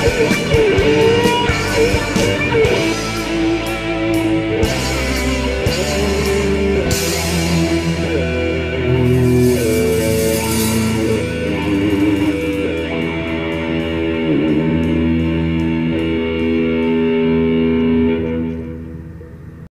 Música